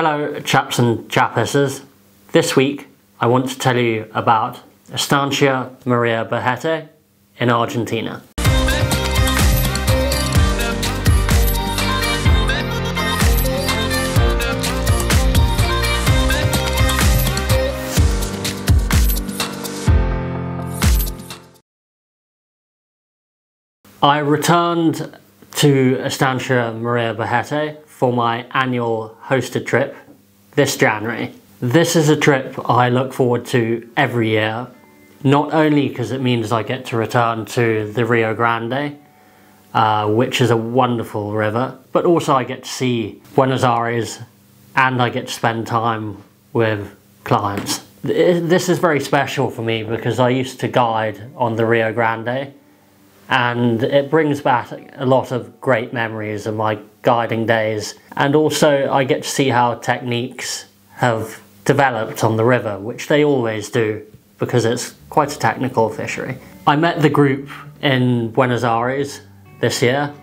Hello chaps and chapesses. This week I want to tell you about Estancia Maria Behety in Argentina. I returned to Estancia Maria Behety for my annual hosted trip this January. This is a trip I look forward to every year, not only because it means I get to return to the Rio Grande, uh, which is a wonderful river, but also I get to see Buenos Aires and I get to spend time with clients. This is very special for me because I used to guide on the Rio Grande and it brings back a lot of great memories of my guiding days and also I get to see how techniques have developed on the river which they always do because it's quite a technical fishery. I met the group in Buenos Aires this year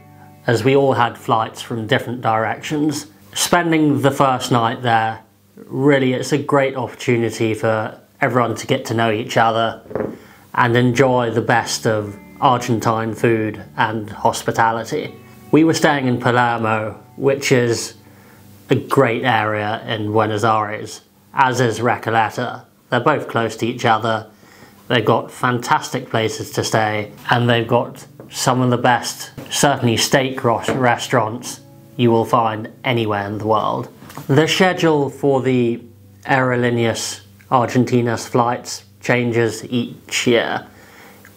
as we all had flights from different directions. Spending the first night there really it's a great opportunity for everyone to get to know each other and enjoy the best of Argentine food and hospitality. We were staying in Palermo, which is a great area in Buenos Aires, as is Recoleta. They're both close to each other. They've got fantastic places to stay, and they've got some of the best, certainly steak restaurants you will find anywhere in the world. The schedule for the Aerolíneas Argentinas flights changes each year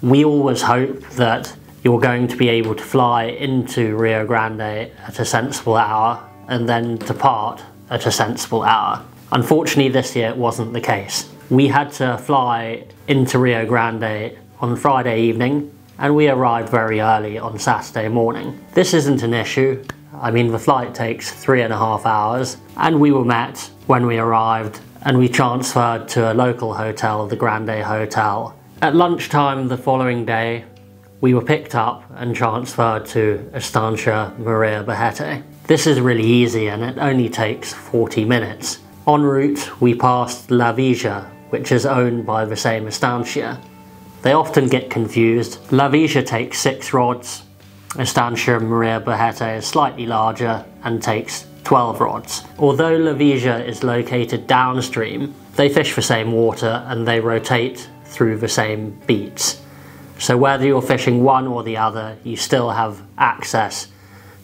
we always hope that you're going to be able to fly into Rio Grande at a sensible hour and then depart at a sensible hour. Unfortunately this year it wasn't the case. We had to fly into Rio Grande on Friday evening and we arrived very early on Saturday morning. This isn't an issue. I mean the flight takes three and a half hours and we were met when we arrived and we transferred to a local hotel, the Grande Hotel, at lunchtime the following day, we were picked up and transferred to Estancia Maria Behety. This is really easy and it only takes 40 minutes. En route, we passed La Villa, which is owned by the same Estancia. They often get confused. La Villa takes 6 rods, Estancia Maria Behety is slightly larger and takes 12 rods. Although La Villa is located downstream, they fish the same water and they rotate through the same beats. So whether you're fishing one or the other, you still have access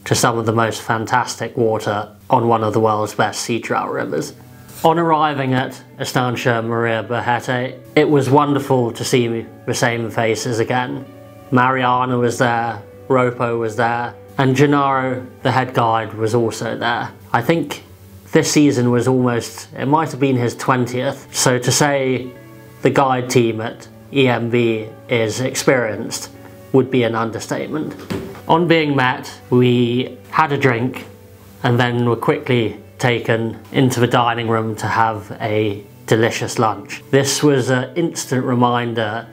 to some of the most fantastic water on one of the world's best sea trout rivers. On arriving at Estancia Maria Behety, it was wonderful to see the same faces again. Mariana was there, Ropo was there, and Gennaro, the head guide, was also there. I think this season was almost, it might have been his 20th, so to say the guide team at EMB is experienced would be an understatement. On being met, we had a drink and then were quickly taken into the dining room to have a delicious lunch. This was an instant reminder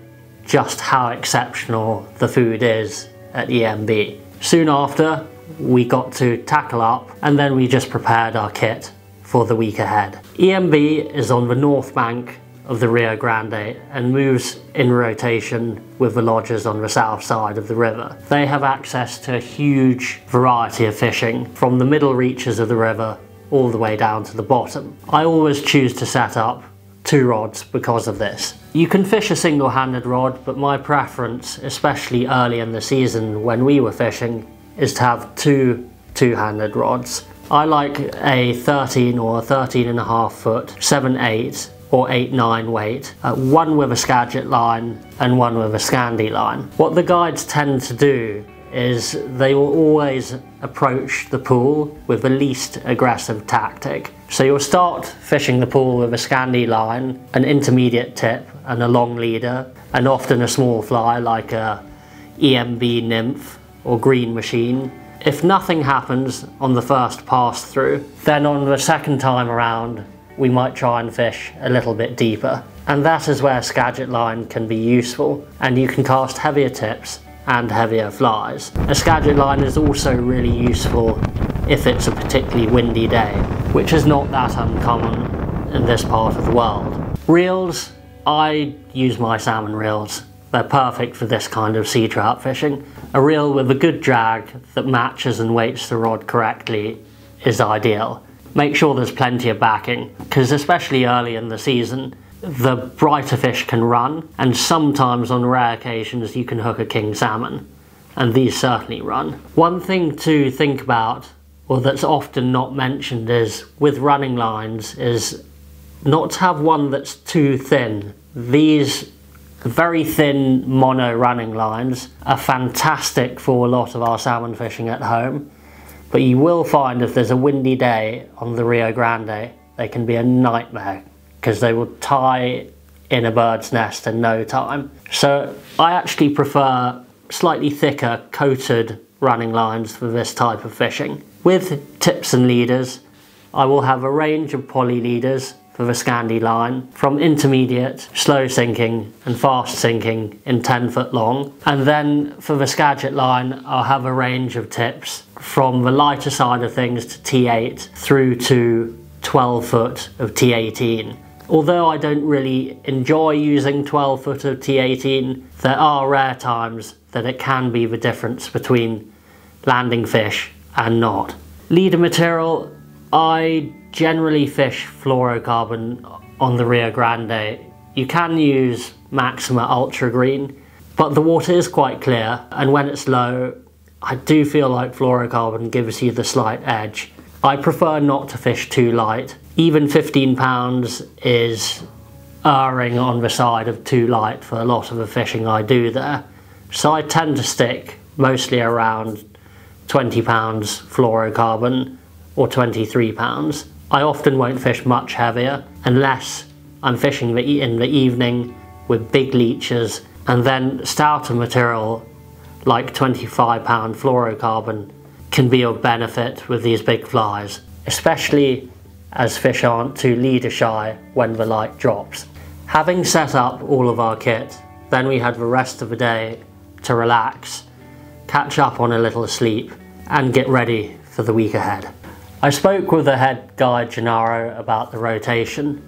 just how exceptional the food is at EMB. Soon after, we got to tackle up and then we just prepared our kit for the week ahead. EMB is on the north bank of the Rio Grande and moves in rotation with the lodges on the south side of the river. They have access to a huge variety of fishing from the middle reaches of the river all the way down to the bottom. I always choose to set up two rods because of this. You can fish a single-handed rod, but my preference, especially early in the season when we were fishing, is to have two two-handed rods. I like a 13 or 13 and a half foot 7-8 or 8-9 weight, uh, one with a Skagit line and one with a Scandi line. What the guides tend to do is they will always approach the pool with the least aggressive tactic. So you'll start fishing the pool with a Scandi line, an intermediate tip and a long leader, and often a small fly like a EMB nymph or green machine. If nothing happens on the first pass through, then on the second time around, we might try and fish a little bit deeper. And that is where Skagit line can be useful and you can cast heavier tips and heavier flies. A Skagit line is also really useful if it's a particularly windy day, which is not that uncommon in this part of the world. Reels, I use my salmon reels. They're perfect for this kind of sea trout fishing. A reel with a good drag that matches and weights the rod correctly is ideal. Make sure there's plenty of backing, because especially early in the season, the brighter fish can run, and sometimes on rare occasions you can hook a king salmon, and these certainly run. One thing to think about, or that's often not mentioned, is with running lines, is not to have one that's too thin. These very thin mono running lines are fantastic for a lot of our salmon fishing at home, but you will find if there's a windy day on the Rio Grande, they can be a nightmare because they will tie in a bird's nest in no time. So I actually prefer slightly thicker coated running lines for this type of fishing. With tips and leaders, I will have a range of poly leaders for the Scandi line from intermediate, slow sinking and fast sinking in 10 foot long. And then for the Skagit line, I'll have a range of tips from the lighter side of things to T8 through to 12 foot of T18. Although I don't really enjoy using 12 foot of T18, there are rare times that it can be the difference between landing fish and not. Leader material, I generally fish fluorocarbon on the Rio Grande. You can use Maxima Ultra Green, but the water is quite clear, and when it's low, I do feel like fluorocarbon gives you the slight edge. I prefer not to fish too light. Even 15 pounds is erring on the side of too light for a lot of the fishing I do there. So I tend to stick mostly around 20 pounds fluorocarbon or 23 pounds. I often won't fish much heavier unless I'm fishing in the evening with big leeches and then stouter material like 25 pound fluorocarbon can be of benefit with these big flies, especially as fish aren't too leader shy when the light drops. Having set up all of our kit, then we had the rest of the day to relax, catch up on a little sleep and get ready for the week ahead. I spoke with the head guide Gennaro about the rotation,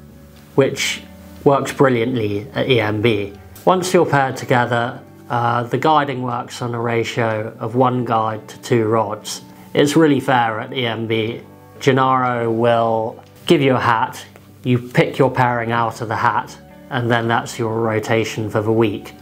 which works brilliantly at EMB. Once you're paired together, uh, the guiding works on a ratio of one guide to two rods. It's really fair at EMB. Gennaro will give you a hat, you pick your pairing out of the hat, and then that's your rotation for the week.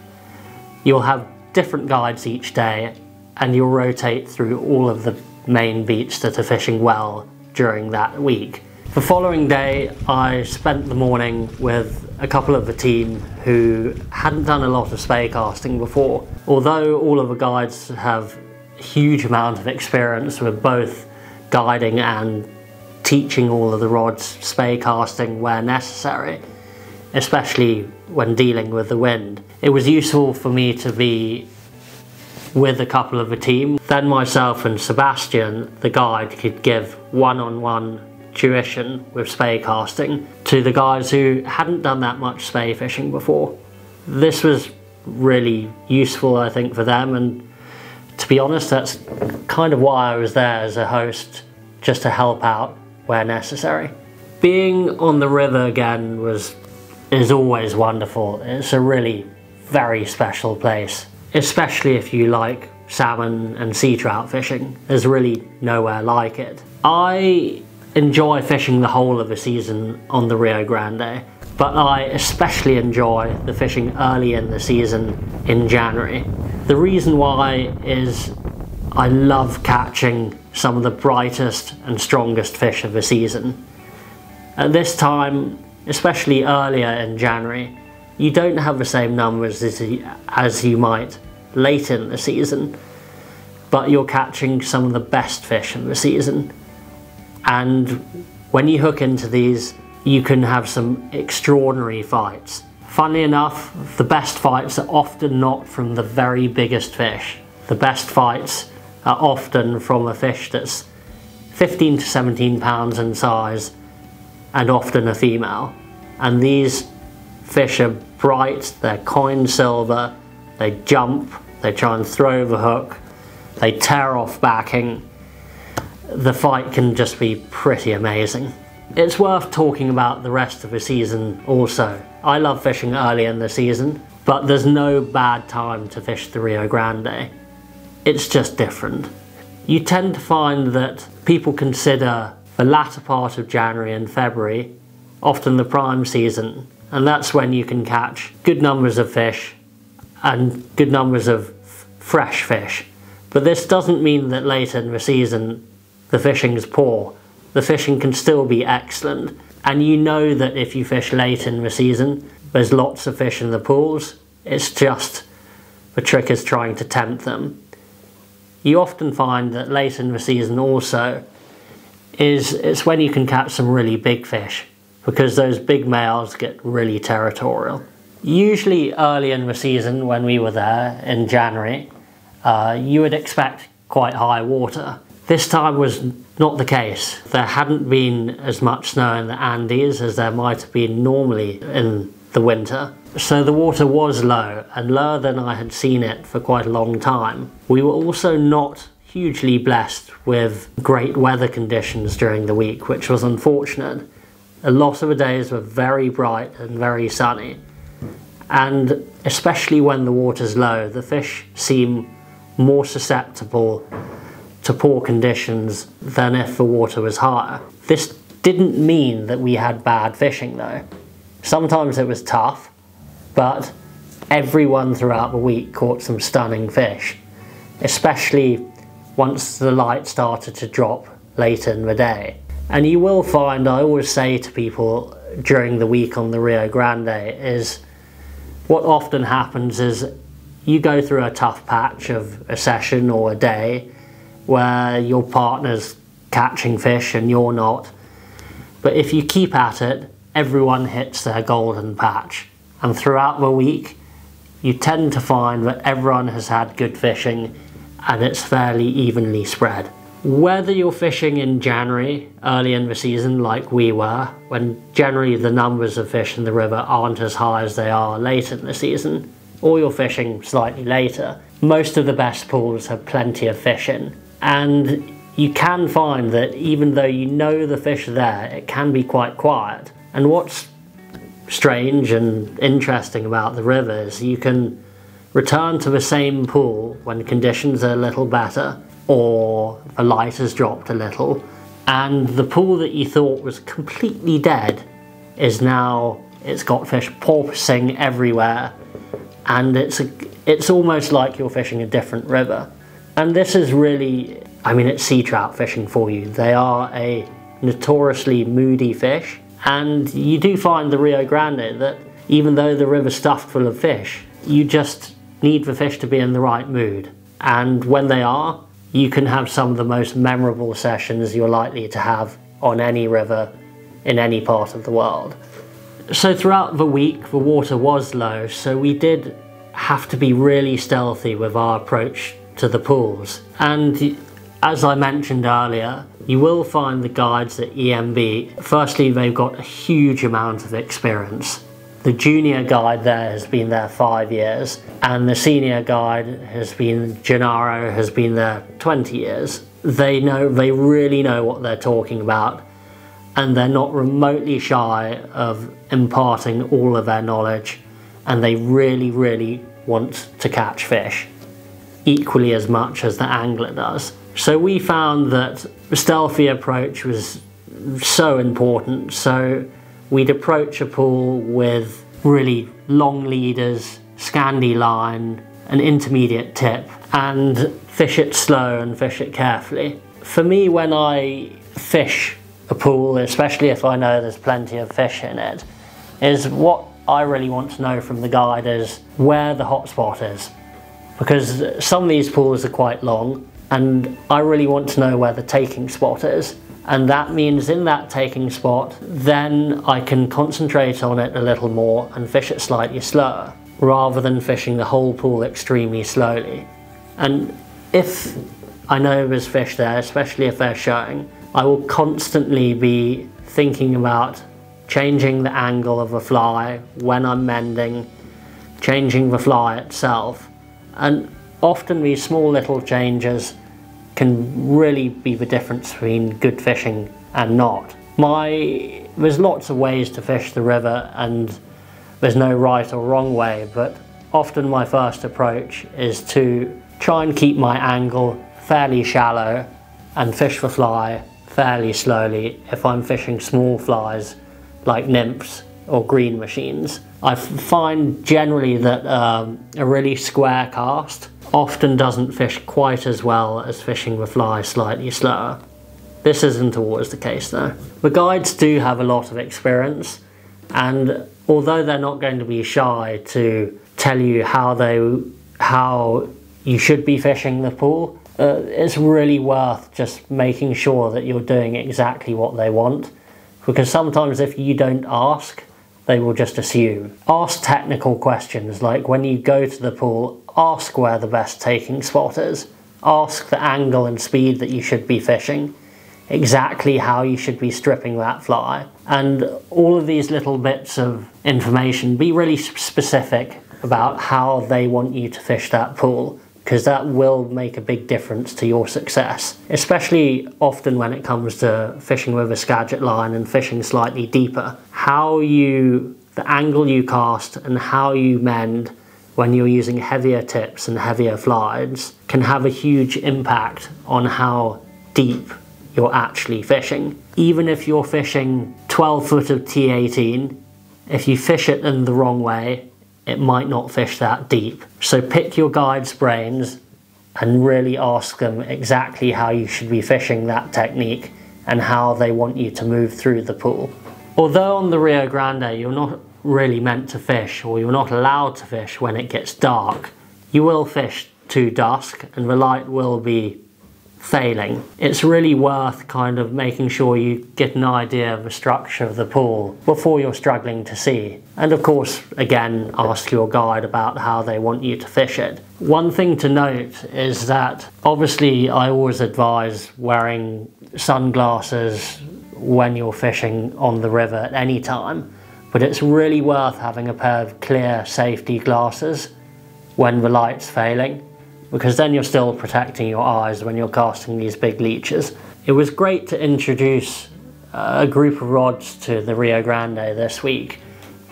You'll have different guides each day, and you'll rotate through all of the main beach that are fishing well during that week. The following day I spent the morning with a couple of the team who hadn't done a lot of spey casting before. Although all of the guides have huge amount of experience with both guiding and teaching all of the rods spey casting where necessary, especially when dealing with the wind. It was useful for me to be with a couple of the team. Then myself and Sebastian, the guide, could give one-on-one -on -one tuition with spey casting to the guys who hadn't done that much spey fishing before. This was really useful, I think, for them, and to be honest, that's kind of why I was there as a host, just to help out where necessary. Being on the river again was is always wonderful. It's a really very special place especially if you like salmon and sea trout fishing. There's really nowhere like it. I enjoy fishing the whole of the season on the Rio Grande, but I especially enjoy the fishing early in the season in January. The reason why is I love catching some of the brightest and strongest fish of the season. At this time, especially earlier in January, you don't have the same numbers as you, as you might late in the season, but you're catching some of the best fish in the season. And when you hook into these, you can have some extraordinary fights. Funnily enough, the best fights are often not from the very biggest fish. The best fights are often from a fish that's 15 to 17 pounds in size and often a female. And these fish are bright, they're coin silver, they jump, they try and throw the hook, they tear off backing. the fight can just be pretty amazing. It's worth talking about the rest of the season also. I love fishing early in the season, but there's no bad time to fish the Rio Grande. It's just different. You tend to find that people consider the latter part of January and February often the prime season, and that's when you can catch good numbers of fish and good numbers of fresh fish. But this doesn't mean that later in the season the fishing is poor. The fishing can still be excellent, and you know that if you fish late in the season, there's lots of fish in the pools. It's just the trick is trying to tempt them. You often find that late in the season also is it's when you can catch some really big fish because those big males get really territorial. Usually early in the season when we were there in January, uh, you would expect quite high water. This time was not the case. There hadn't been as much snow in the Andes as there might have been normally in the winter. So the water was low and lower than I had seen it for quite a long time. We were also not hugely blessed with great weather conditions during the week, which was unfortunate. A lot of the days were very bright and very sunny. And especially when the water's low, the fish seem more susceptible to poor conditions than if the water was higher. This didn't mean that we had bad fishing though. Sometimes it was tough, but everyone throughout the week caught some stunning fish, especially once the light started to drop later in the day. And you will find, I always say to people during the week on the Rio Grande, is what often happens is you go through a tough patch of a session or a day where your partner's catching fish and you're not. But if you keep at it, everyone hits their golden patch. And throughout the week, you tend to find that everyone has had good fishing and it's fairly evenly spread. Whether you're fishing in January, early in the season like we were, when generally the numbers of fish in the river aren't as high as they are late in the season, or you're fishing slightly later, most of the best pools have plenty of fish in. And you can find that even though you know the fish are there, it can be quite quiet. And what's strange and interesting about the river is you can return to the same pool when conditions are a little better or the light has dropped a little and the pool that you thought was completely dead is now it's got fish porpoising everywhere and it's a, it's almost like you're fishing a different river and this is really I mean it's sea trout fishing for you they are a notoriously moody fish and you do find the Rio Grande that even though the river's stuffed full of fish you just need the fish to be in the right mood. And when they are, you can have some of the most memorable sessions you're likely to have on any river in any part of the world. So throughout the week, the water was low, so we did have to be really stealthy with our approach to the pools. And as I mentioned earlier, you will find the guides at EMB. Firstly, they've got a huge amount of experience. The junior guide there has been there five years, and the senior guide has been, Gennaro, has been there 20 years. They know, they really know what they're talking about, and they're not remotely shy of imparting all of their knowledge, and they really, really want to catch fish equally as much as the angler does. So we found that stealthy approach was so important. So we'd approach a pool with really long leaders, Scandi line, an intermediate tip, and fish it slow and fish it carefully. For me, when I fish a pool, especially if I know there's plenty of fish in it, is what I really want to know from the guide is where the hotspot is. Because some of these pools are quite long, and I really want to know where the taking spot is and that means in that taking spot then I can concentrate on it a little more and fish it slightly slower rather than fishing the whole pool extremely slowly. And if I know there's fish there especially if they're showing I will constantly be thinking about changing the angle of the fly when I'm mending changing the fly itself. And often these small little changes can really be the difference between good fishing and not. My there's lots of ways to fish the river and there's no right or wrong way, but often my first approach is to try and keep my angle fairly shallow and fish for fly fairly slowly if I'm fishing small flies like nymphs or green machines. I find generally that um, a really square cast often doesn't fish quite as well as fishing the fly slightly slower. This isn't always the case though. The guides do have a lot of experience and although they're not going to be shy to tell you how they how you should be fishing the pool, uh, it's really worth just making sure that you're doing exactly what they want because sometimes if you don't ask they will just assume. Ask technical questions like when you go to the pool, ask where the best taking spot is. Ask the angle and speed that you should be fishing, exactly how you should be stripping that fly. And all of these little bits of information, be really specific about how they want you to fish that pool because that will make a big difference to your success, especially often when it comes to fishing with a Skagit line and fishing slightly deeper. How you, the angle you cast and how you mend when you're using heavier tips and heavier flies can have a huge impact on how deep you're actually fishing. Even if you're fishing 12 foot of T18, if you fish it in the wrong way, it might not fish that deep. So pick your guide's brains and really ask them exactly how you should be fishing that technique and how they want you to move through the pool. Although on the Rio Grande you're not really meant to fish or you're not allowed to fish when it gets dark, you will fish to dusk and the light will be failing. It's really worth kind of making sure you get an idea of the structure of the pool before you're struggling to see. And of course, again, ask your guide about how they want you to fish it. One thing to note is that obviously I always advise wearing sunglasses when you're fishing on the river at any time, but it's really worth having a pair of clear safety glasses when the light's failing because then you're still protecting your eyes when you're casting these big leeches. It was great to introduce uh, a group of rods to the Rio Grande this week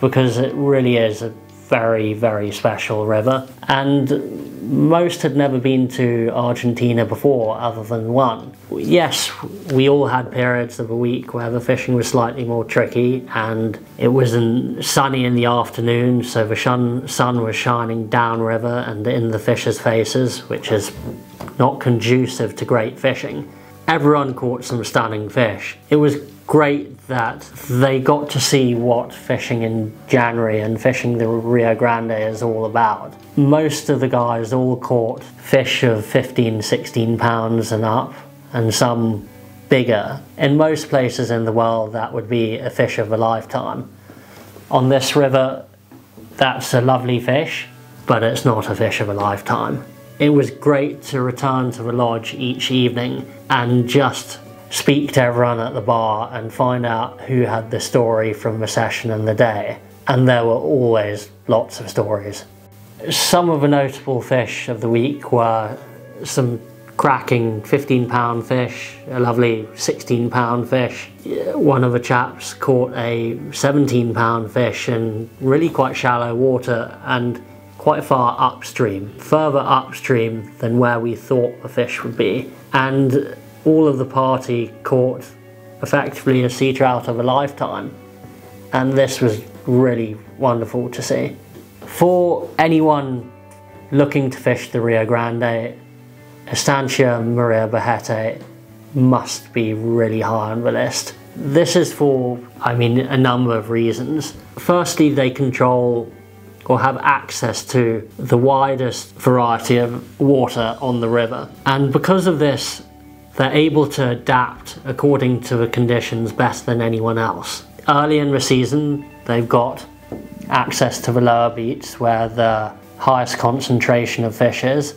because it really is a very, very special river. And most had never been to Argentina before, other than one. Yes, we all had periods of a week where the fishing was slightly more tricky, and it was in, sunny in the afternoon, so the sun, sun was shining downriver and in the fishers' faces, which is not conducive to great fishing. Everyone caught some stunning fish. It was great that they got to see what fishing in January and fishing the Rio Grande is all about. Most of the guys all caught fish of 15, 16 pounds and up, and some bigger. In most places in the world, that would be a fish of a lifetime. On this river, that's a lovely fish, but it's not a fish of a lifetime. It was great to return to the lodge each evening and just speak to everyone at the bar and find out who had the story from the session and the day. And there were always lots of stories. Some of the notable fish of the week were some cracking 15 pound fish, a lovely 16 pound fish. One of the chaps caught a 17 pound fish in really quite shallow water and quite far upstream, further upstream than where we thought the fish would be. And all of the party caught effectively a sea trout of a lifetime. And this was really wonderful to see. For anyone looking to fish the Rio Grande, Estancia Maria Behety must be really high on the list. This is for, I mean, a number of reasons. Firstly, they control or have access to the widest variety of water on the river. And because of this, they're able to adapt according to the conditions best than anyone else. Early in the season, they've got access to the lower beats where the highest concentration of fish is.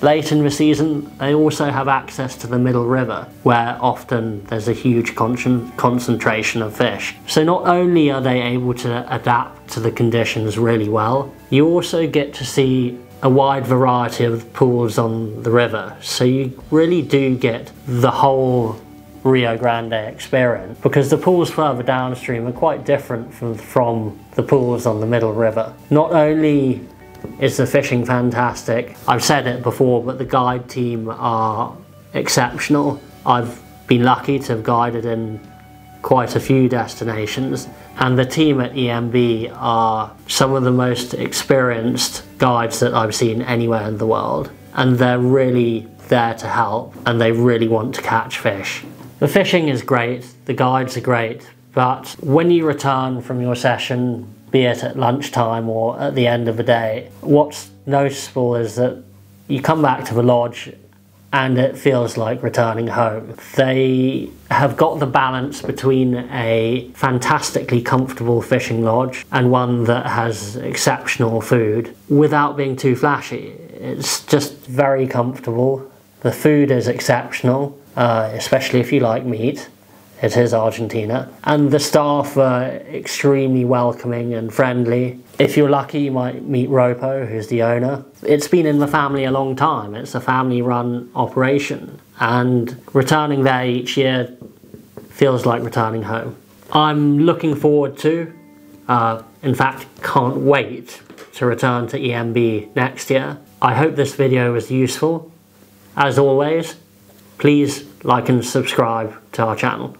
Late in the season, they also have access to the middle river, where often there's a huge con concentration of fish. So not only are they able to adapt to the conditions really well, you also get to see a wide variety of pools on the river. So you really do get the whole Rio Grande experience because the pools further downstream are quite different from, from the pools on the middle river. Not only is the fishing fantastic, I've said it before, but the guide team are exceptional. I've been lucky to have guided in quite a few destinations and the team at EMB are some of the most experienced guides that I've seen anywhere in the world and they're really there to help and they really want to catch fish. The fishing is great, the guides are great, but when you return from your session, be it at lunchtime or at the end of the day, what's noticeable is that you come back to the lodge and it feels like returning home. They have got the balance between a fantastically comfortable fishing lodge and one that has exceptional food without being too flashy. It's just very comfortable. The food is exceptional uh, especially if you like meat. It is Argentina. And the staff are extremely welcoming and friendly. If you're lucky, you might meet Ropo, who's the owner. It's been in the family a long time. It's a family run operation. And returning there each year feels like returning home. I'm looking forward to, uh, in fact, can't wait to return to EMB next year. I hope this video was useful. As always, please like and subscribe to our channel.